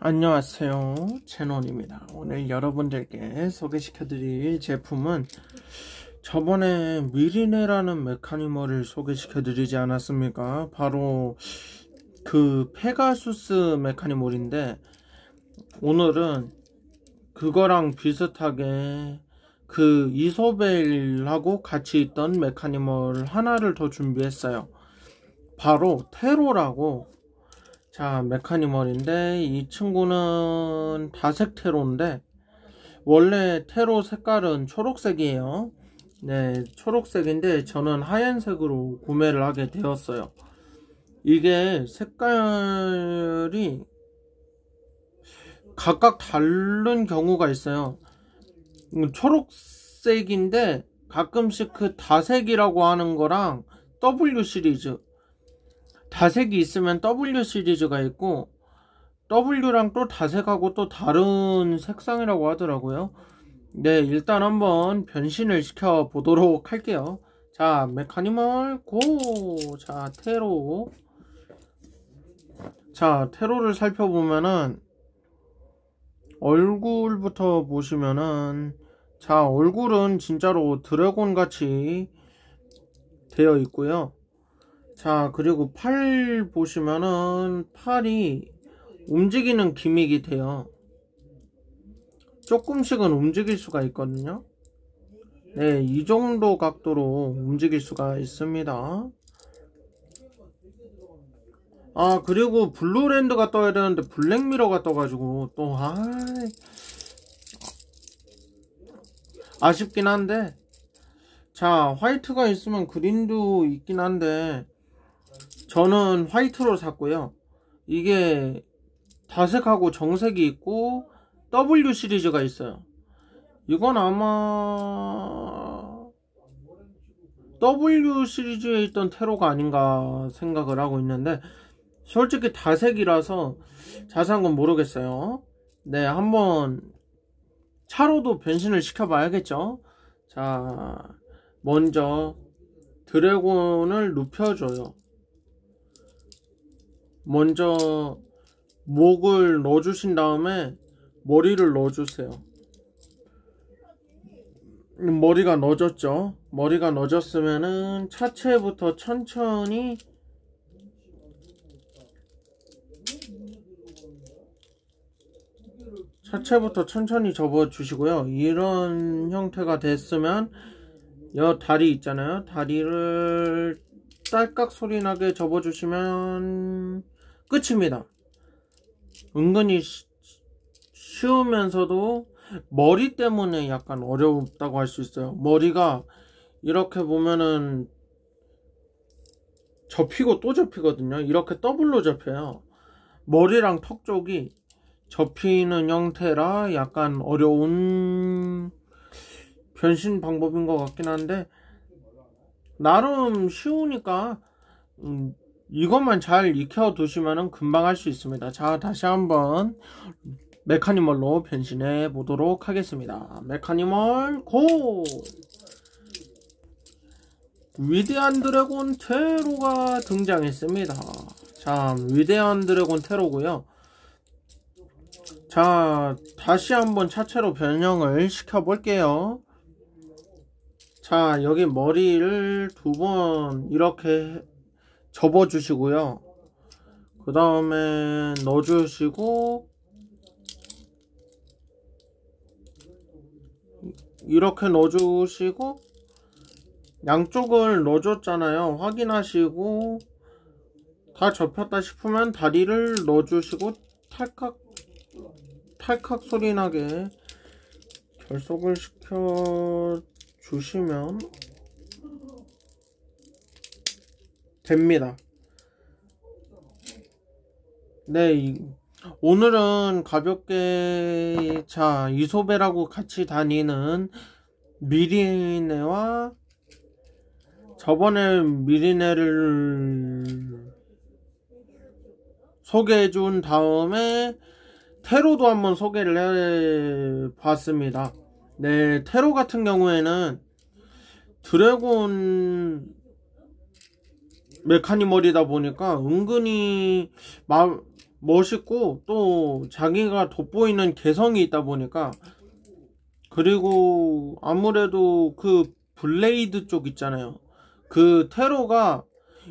안녕하세요. 채널입니다. 오늘 여러분들께 소개시켜 드릴 제품은 저번에 미리네라는 메카니멀을 소개시켜 드리지 않았습니까? 바로 그 페가수스 메카니멀인데 오늘은 그거랑 비슷하게 그 이소벨하고 같이 있던 메카니멀 하나를 더 준비했어요. 바로 테로라고 자 메카니멀인데 이 친구는 다색 테로인데 원래 테로 색깔은 초록색이에요. 네 초록색인데 저는 하얀색으로 구매를 하게 되었어요. 이게 색깔이 각각 다른 경우가 있어요. 음, 초록색인데 가끔씩 그 다색이라고 하는 거랑 W 시리즈 다색이 있으면 W 시리즈가 있고 W랑 또 다색하고 또 다른 색상이라고 하더라고요. 네 일단 한번 변신을 시켜 보도록 할게요. 자 메카니멀 고자 테로. 자 테로를 살펴보면은 얼굴부터 보시면은 자 얼굴은 진짜로 드래곤 같이 되어 있고요 자 그리고 팔 보시면은 팔이 움직이는 기믹이 돼요. 조금씩은 움직일 수가 있거든요. 네, 이 정도 각도로 움직일 수가 있습니다. 아 그리고 블루랜드가 떠야 되는데 블랙미러가 떠가지고 또 아... 아쉽긴 한데. 자 화이트가 있으면 그린도 있긴 한데 저는 화이트로 샀고요. 이게 다색하고 정색이 있고 W 시리즈가 있어요. 이건 아마 W 시리즈에 있던 테로가 아닌가 생각을 하고 있는데 솔직히 다색이라서 자세한 건 모르겠어요. 네, 한번 차로도 변신을 시켜봐야겠죠. 자, 먼저 드래곤을 눕혀줘요. 먼저 목을 넣어주신 다음에 머리를 넣어주세요. 머리가 넣어졌죠. 머리가 넣어졌으면은 차체부터 천천히 차체부터 천천히 접어 주시고요. 이런 형태가 됐으면 여 다리 있잖아요. 다리를 딸깍 소리 나게 접어 주시면 끝입니다. 은근히 쉬우면서도 머리 때문에 약간 어렵다고 할 수 있어요. 머리가 이렇게 보면은 접히고 또 접히거든요. 이렇게 더블로 접혀요. 머리랑 턱 쪽이 접히는 형태라 약간 어려운 변신 방법인 것 같긴 한데 나름 쉬우니까 음, 이것만 잘 익혀 두시면 금방 할 수 있습니다. 자 다시 한번 메카니멀로 변신해 보도록 하겠습니다. 메카니멀 고! 위대한 드래곤 테로가 등장했습니다. 자 위대한 드래곤 테로고요. 자 다시 한번 차체로 변형을 시켜 볼게요. 자 여기 머리를 두 번 이렇게 접어 주시고요. 그 다음에 넣어 주시고 이렇게 넣어 주시고 양쪽을 넣어 줬잖아요. 확인하시고 다 접혔다 싶으면 다리를 넣어 주시고 탈칵 탈칵 소리 나게 결속을 시켜 주시면 됩니다. 네, 오늘은 가볍게 자 이소벨하고 같이 다니는 미리네와 저번에 미리네를 소개해 준 다음에 테로도 한번 소개를 해 봤습니다. 네, 테로 같은 경우에는 드래곤 메카니멀이다 보니까 은근히 마, 멋있고 또 자기가 돋보이는 개성이 있다 보니까 그리고 아무래도 그 blade 쪽 있잖아요. 그 테로가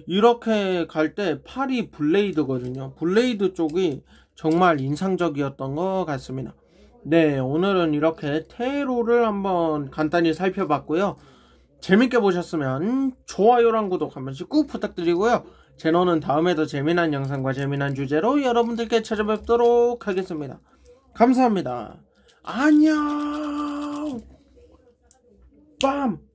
이렇게 갈 때 팔이 blade거든요. blade 쪽이 정말 인상적이었던 것 같습니다. 네, 오늘은 이렇게 테로를 한번 간단히 살펴봤고요. 재밌게 보셨으면 좋아요랑 구독 한 번씩 꾹 부탁드리고요. 제노는 다음에 더 재미난 영상과 재미난 주제로 여러분들께 찾아뵙도록 하겠습니다. 감사합니다. 안녕! 빰!